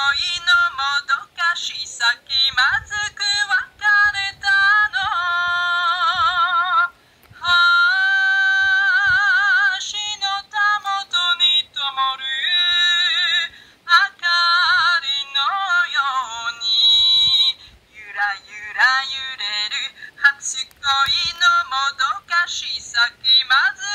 恋のもどかしさ気まずく別れたの。橋のたもとに灯る明かりのように。ゆらゆら揺れる初恋のもどかしさ気まずく